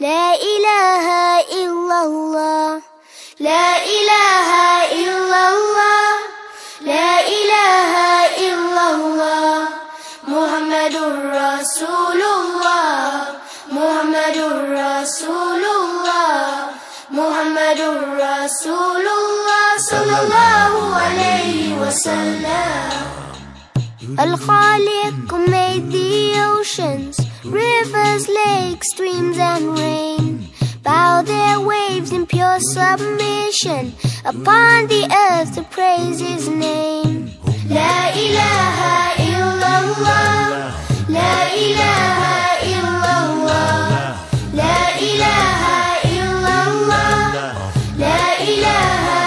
لا إله إلا الله. لا إله إلا الله. لا إله إلا الله. محمد رسول الله محمد رسول الله محمد رسول الله صلى الله عليه وسلم. الخالق made the oceans, rivers, lakes, streams, and rivers. submission upon the earth to praise his name. La ilaha illallah. La ilaha illallah. La ilaha illallah. La ilaha